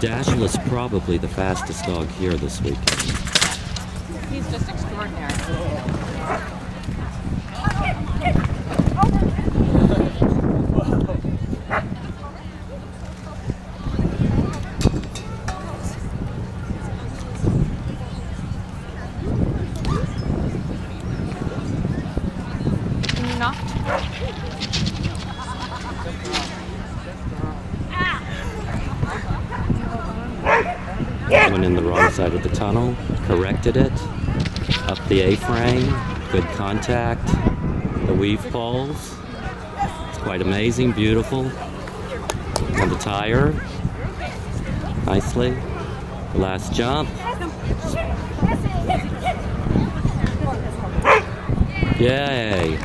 Dashiell is probably the fastest dog here this week. He's just extraordinary. Can not? Went in the wrong side of the tunnel, corrected it, up the A-frame, good contact, the weave poles. It's quite amazing, beautiful. On the tire, nicely. The last jump. Yay!